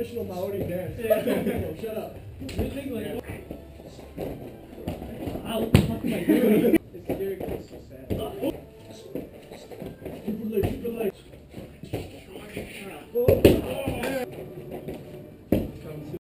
traditional Maori dance. Yeah. Shut up. You think like Oh. what is so sad.